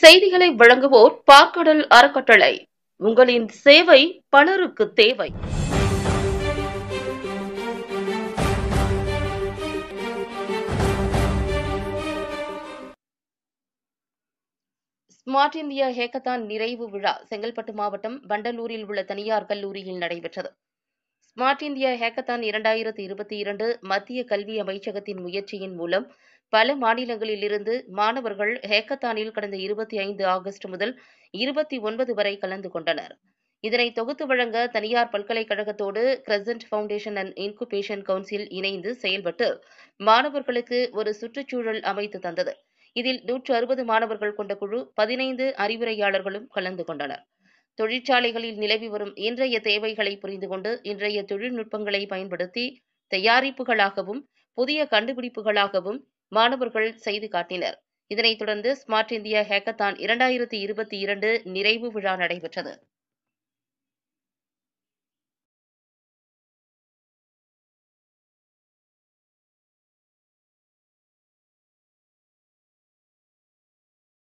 செய்திகளை வழங்குவோர் பாக்கடல் அறக்கட்டளை. உங்களின் சேவை பலருக்கு தேவை. ஸ்மார்ட் இந்தியா ஹேக்கத்தான் நிறைவு விழா செங்கல்பட்டு மாவட்டம் வண்டலூரில் உள்ள தனியார் கல்லூரியில் நடைபெற்றது. ஸ்மார்ட் இந்தியா ஹேக்கத்தான் இரண்டாயிரத்தி இருபத்தி இரண்டு மத்திய கல்வி அமைச்சகத்தின் முயற்சியின் மூலம் பல மாநிலங்களிலிருந்து மாணவர்கள் ஹேக்கத்தானில் கடந்த இருபத்தி ஐந்து ஆகஸ்ட் முதல் இருபத்தி ஒன்பது வரை கலந்து கொண்டனர். இதனை தொகுத்து வழங்க தனியார் பல்கலைக்கழகத்தோடு crescent foundation and incubation council இணைந்து செயல்பட்டு மாணவர்களுக்கு ஒரு சுற்றுச்சூழல் அமைத்து தந்தது. இதில் நூற்று அறுபது மாணவர்கள் கொண்ட குழு பதினைந்து அறிவுரையாளர்களும் கலந்து கொண்டனர். தொழிற்சாலைகளில் நிலவி வரும் இன்றைய தேவைகளை புரிந்து கொண்டு இன்றைய தொழில்நுட்பங்களை பயன்படுத்தி தயாரிப்புகளாகவும் புதிய கண்டுபிடிப்புகளாகவும் மாணவர்கள் செய்து காட்டினர். இதனைத் தொடர்ந்து ஸ்மார்ட் இந்தியா ஹேக்கத்தான் இரண்டாயிரத்தி இருபத்தி இரண்டு நிறைவு விழா நடைபெற்றது.